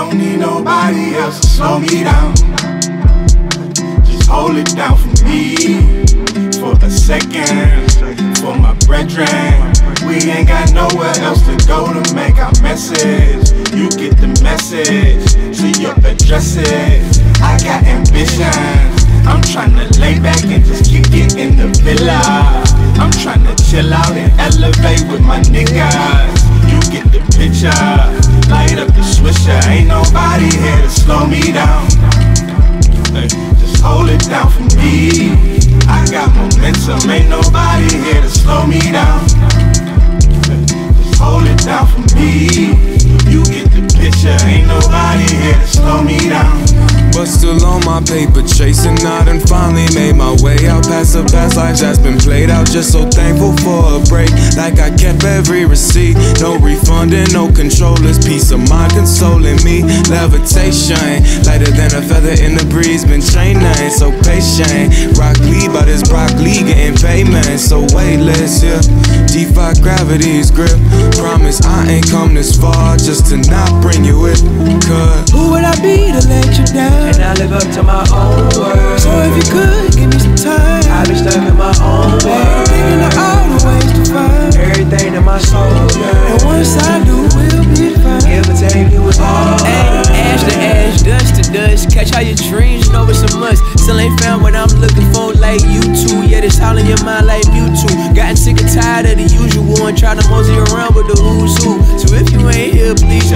else to slow me down. Just hold it down for me for a second. For my brethren, we ain't got nowhere else to go to make our message. You get the message, see your addresses. I got ambitions. I'm tryna lay back and just kick it in the villa. I'm tryna chill out and elevate with my niggas. Down for me. I got momentum, ain't nobody here to slow me down. Just hold it down for me. You get the picture, ain't nobody here to slow me down. But still on my paper, chasing out and finally made my way out past the past lives that's been played out. Just so thankful for a break, like I kept every receipt. No refunding, no controllers, peace of mind consoling me. Levitation, lighter than a feather in the breeze. Been chained, ain't so patient. Rock Lee, but it's broccoli getting payment, so weightless, yeah. Defy gravity's grip. Promise I ain't come this far just to not bring you with. Cause Who would I be to let you down? And I live up to my own word. So if you could give me some time, I've been stuck in my own world. thinking of all the ways to find. Everything in my soul, girl. And once I do, we'll be fine. Give or take, it was all. Ay, ash to ash, dust to dust. Catch all your dreams, you know it's a must. Still ain't found what I'm looking for, like you two. Yeah, it's all in your mind like Mewtwo. Gotten sick and tired of the and try to mosey around with the who's who. So if you ain't here, please